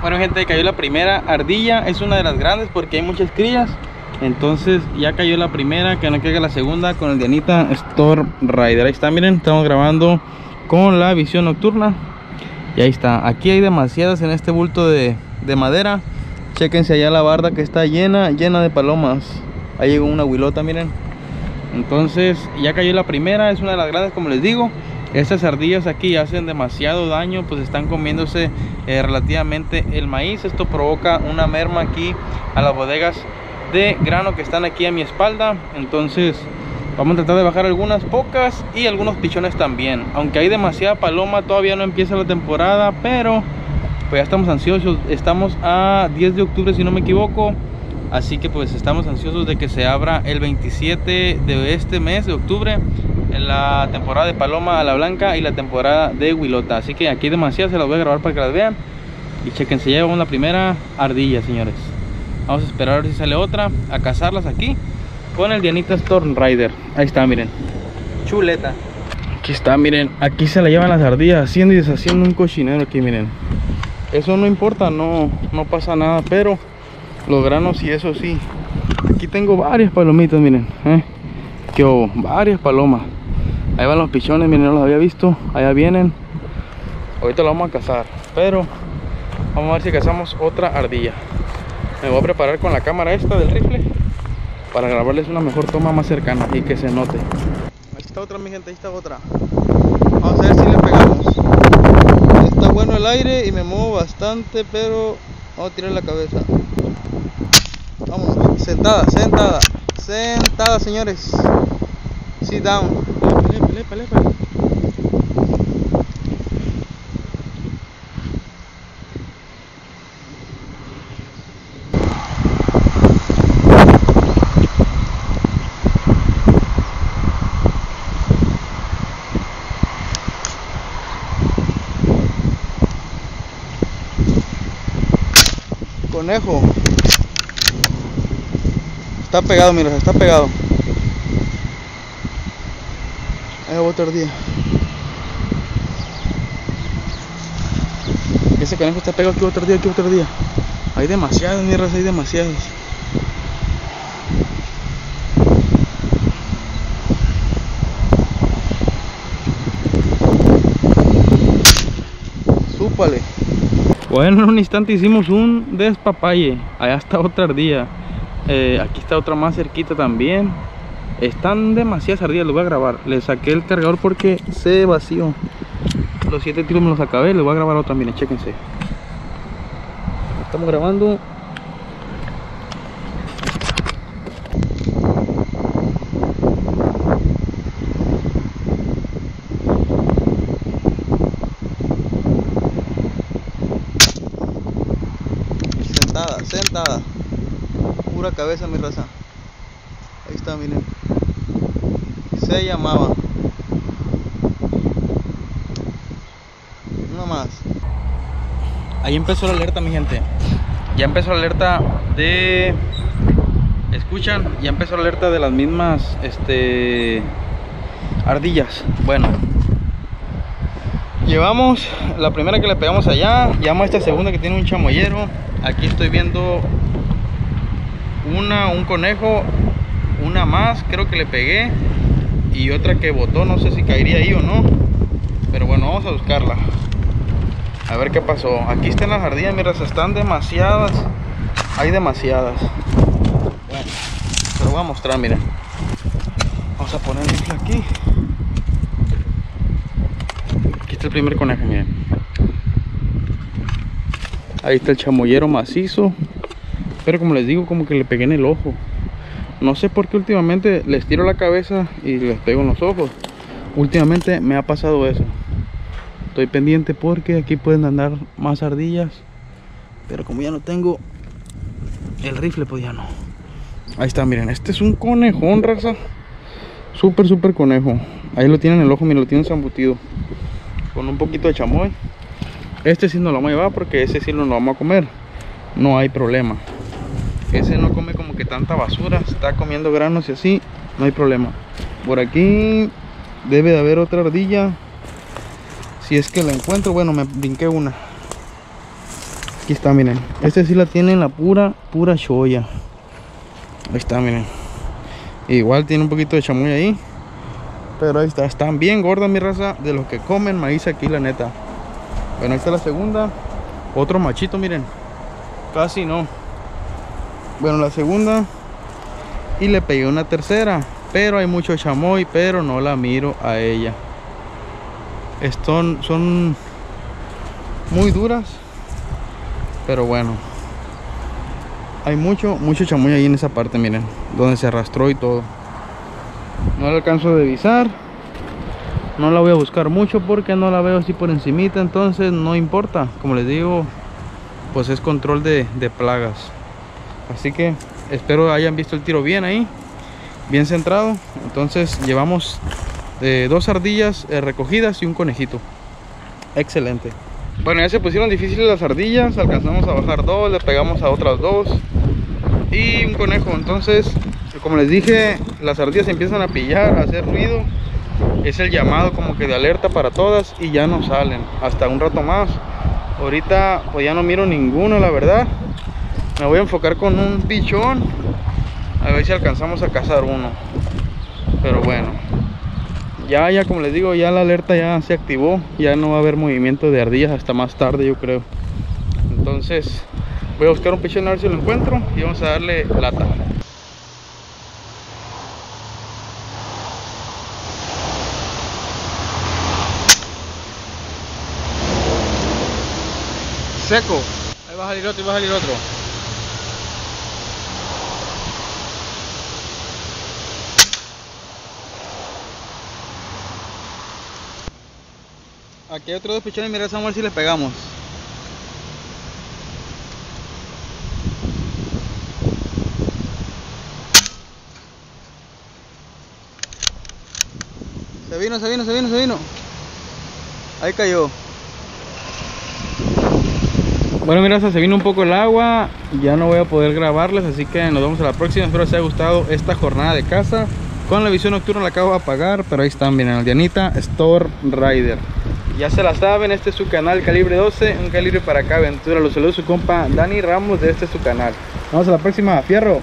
Bueno gente, cayó la primera ardilla, es una de las grandes porque hay muchas crías. Entonces ya cayó la primera, que no caiga la segunda con el Dianita Storm Rider. Ahí está, miren, estamos grabando con la visión nocturna. Y ahí está, aquí hay demasiadas en este bulto de, de madera. Chequense allá la barda que está llena, llena de palomas. Ahí llegó una huilota, miren. Entonces ya cayó la primera es una de las grandes como les digo estas ardillas aquí hacen demasiado daño pues están comiéndose eh, relativamente el maíz. Esto provoca una merma aquí a las bodegas de grano que están aquí a mi espalda. Entonces vamos a tratar de bajar algunas pocas y algunos pichones también. Aunque hay demasiada paloma todavía no empieza la temporada pero pues ya estamos ansiosos. Estamos a 10 de octubre si no me equivoco. Así que pues estamos ansiosos de que se abra el 27 de este mes de octubre la temporada de paloma a la blanca y la temporada de huilota. Así que aquí demasiado se las voy a grabar para que las vean. Y chequense ya llevamos la primera ardilla señores. Vamos a esperar a ver si sale otra a cazarlas aquí con el Dianita Storm Rider. Ahí está miren. Chuleta. Aquí está miren. Aquí se la llevan las ardillas haciendo y deshaciendo un cochinero aquí miren. Eso no importa no no pasa nada pero los granos y eso sí. Aquí tengo varias palomitas miren ¿eh? que varias palomas ahí van los pichones miren no los había visto. Allá vienen. Ahorita lo vamos a cazar pero vamos a ver si cazamos otra ardilla. Me voy a preparar con la cámara esta del rifle para grabarles una mejor toma más cercana y que se note. Ahí está otra mi gente ahí está otra. Vamos a ver si le pegamos. Está bueno el aire y me muevo bastante pero vamos a tirar la cabeza. Vamos, sentada, sentada, sentada, señores. Sit down. Conejo. Está pegado, mira, está pegado. Otro día. Ese conejo está pegado aquí otro día, aquí otro día. Hay demasiados, mira, hay demasiados. Súpale. Bueno, en un instante hicimos un despapalle. Allá está otra ardilla. Eh, aquí está otra más cerquita también. Están demasiadas ardillas, les voy a grabar. Le saqué el cargador porque se vació. Los siete tiros me los acabé, les voy a grabar otra, miren, chéquense. Estamos grabando. Sentada, sentada pura cabeza mi raza ahí está miren se llamaba. Una más. Ahí empezó la alerta mi gente. Ya empezó la alerta de escuchan ya empezó la alerta de las mismas este ardillas. Bueno llevamos la primera que le pegamos allá llevamos esta segunda que tiene un chamoyero. Aquí estoy viendo una, un conejo, una más, creo que le pegué y otra que botó, no sé si caería ahí o no, pero bueno, vamos a buscarla. A ver qué pasó. Aquí están las ardillas, mira, están demasiadas. Hay demasiadas. Bueno, te lo voy a mostrar, miren. Vamos a ponerlo aquí. Aquí está el primer conejo, miren. Ahí está el chamoyero macizo. Pero como les digo, como que le pegué en el ojo. No sé por qué últimamente les tiro la cabeza y les pego en los ojos. Últimamente me ha pasado eso. Estoy pendiente porque aquí pueden andar más ardillas. Pero como ya no tengo el rifle, pues ya no. Ahí está, miren. Este es un conejón, raza. Súper, súper conejo. Ahí lo tienen el ojo, miren, lo tienen zambutido. Con un poquito de chamoy. Este sí no lo vamos a llevar porque ese sí lo vamos a comer. No hay problema ese no come tanta basura está comiendo granos y así no hay problema por aquí debe de haber otra ardilla si es que la encuentro bueno me brinqué una aquí está, miren. Este sí la tiene en la pura, pura choya. Ahí está, miren. Igual tiene un poquito de chamoy ahí. Pero ahí está, están bien gordas mi raza de los que comen maíz aquí, la neta. Bueno, ahí está la segunda. Otro machito, miren. Casi no. Bueno, la segunda. Y le pegué una tercera. Pero hay mucho chamoy, pero no la miro a ella. Están, son muy duras. Pero bueno. Hay mucho, mucho chamoy ahí en esa parte, miren. Donde se arrastró y todo. No la alcanzo de divisar. No la voy a buscar mucho porque no la veo así por encimita. Entonces no importa. Como les digo, pues es control de, plagas. Así que espero hayan visto el tiro bien ahí. Bien centrado. Entonces llevamos eh, dos ardillas eh, recogidas y un conejito. Excelente. Bueno, ya se pusieron difíciles las ardillas. Alcanzamos a bajar dos, le pegamos a otras dos. Y un conejo. Entonces, como les dije, las ardillas empiezan a pillar, a hacer ruido. Es el llamado como que de alerta para todas y ya no salen. Hasta un rato más. Ahorita pues ya no miro ninguno, la verdad. Me voy a enfocar con un pichón. A ver si alcanzamos a cazar uno. Pero bueno. Ya, ya como les digo, ya la alerta ya se activó. Ya no va a haber movimiento de ardillas hasta más tarde, yo creo. Entonces, voy a buscar un pichón a ver si lo encuentro. Y vamos a darle lata. seco. Ahí va a salir otro y va a salir otro. Aquí hay otros dos pichones, mira, ver si les pegamos. Se vino, se vino, se vino, se vino. Ahí cayó. Bueno, mira, se vino un poco el agua. Ya no voy a poder grabarles, así que nos vemos a la próxima. Espero les haya gustado esta jornada de casa. Con la visión nocturna la acabo de apagar, pero ahí están, miren, el Dianita Store Rider. Ya se la saben, este es su canal Calibre 12, un calibre para acá aventura. Los saludos su compa Dani Ramos de este su canal. Nos vemos a la próxima, fierro.